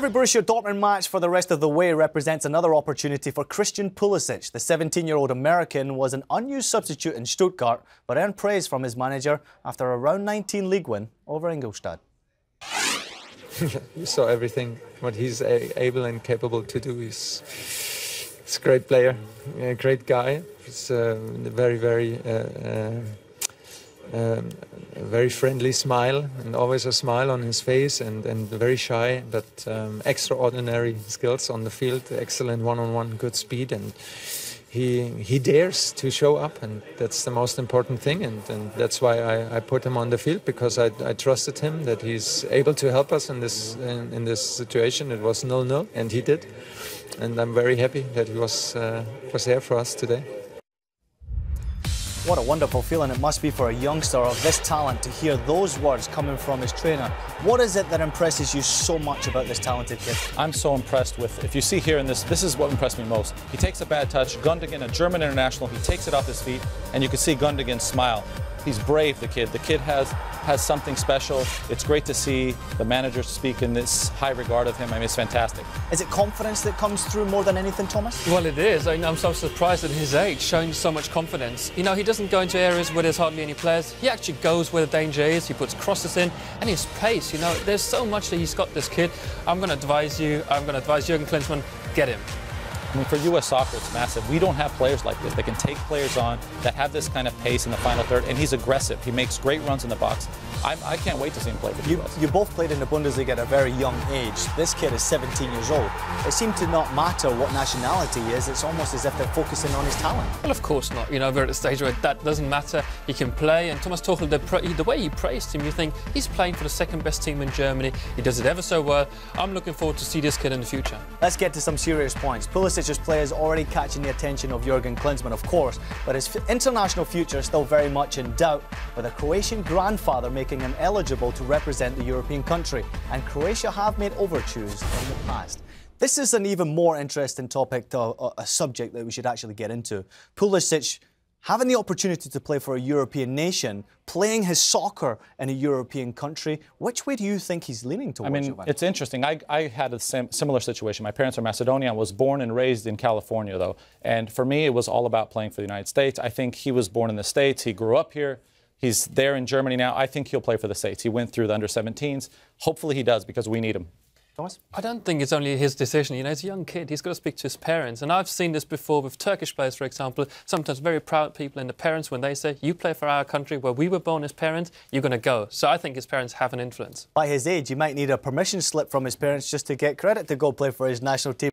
Every Borussia Dortmund match for the rest of the way represents another opportunity for Christian Pulisic. The 17-year-old American was an unused substitute in Stuttgart, but earned praise from his manager after a round 19 league win over Ingolstadt. you saw everything what he's able and capable to do. He's, a great player, a great guy. He's uh, very, very. Uh, uh, a very friendly smile and always a smile on his face and, and very shy but um, extraordinary skills on the field excellent one-on-one good speed and he he dares to show up and that's the most important thing and, and that's why I, I put him on the field because I, I trusted him that he's able to help us in this in, in this situation it was nil-nil and he did and I'm very happy that he was uh, was there for us today. What a wonderful feeling it must be for a youngster of this talent to hear those words coming from his trainer. What is it that impresses you so much about this talented kid? I'm so impressed with, if you see here in this, this is what impressed me most. He takes a bad touch, Gundogan, a German international, he takes it off his feet, and you can see Gundogan smile. He's brave, the kid. The kid has has something special. It's great to see the manager speak in this high regard of him. I mean, it's fantastic. Is it confidence that comes through more than anything, Thomas? Well, it is. I am so surprised at his age, showing so much confidence. You know, he doesn't go into areas where there's hardly any players. He actually goes where the danger is. He puts crosses in, and his pace. You know, there's so much that he's got. This kid. I'm going to advise you. I'm going to advise Jurgen Klinsmann. Get him. I mean, for U.S. soccer, it's massive. We don't have players like this that can take players on, that have this kind of pace in the final third, and he's aggressive. He makes great runs in the box. I'm, I can not wait to see him play for the you, U.S. You both played in the Bundesliga at a very young age. This kid is 17 years old. It seemed to not matter what nationality he is. It's almost as if they're focusing on his talent. Well, of course not. You know, we're at a stage where that doesn't matter. He can play, and Thomas Tuchel, the, the way he praised him, you think he's playing for the second best team in Germany. He does it ever so well. I'm looking forward to see this kid in the future. Let's get to some serious points. Pulisic's play is already catching the attention of Jurgen Klinsmann, of course, but his international future is still very much in doubt, with a Croatian grandfather making him eligible to represent the European country, and Croatia have made overtures in the past. This is an even more interesting topic, to, a, a subject that we should actually get into. Pulisic having the opportunity to play for a European nation, playing his soccer in a European country, which way do you think he's leaning towards? I mean, Giovanni? it's interesting. I, I had a sim similar situation. My parents are Macedonian. I was born and raised in California, though. And for me, it was all about playing for the United States. I think he was born in the States. He grew up here. He's there in Germany now. I think he'll play for the States. He went through the under 17s. Hopefully he does because we need him. Thomas? I don't think it's only his decision. You know, he's a young kid. He's got to speak to his parents. And I've seen this before with Turkish players, for example. Sometimes very proud people and the parents, when they say, you play for our country where we were born as parents, you're going to go. So I think his parents have an influence. By his age, he might need a permission slip from his parents just to get credit to go play for his national team.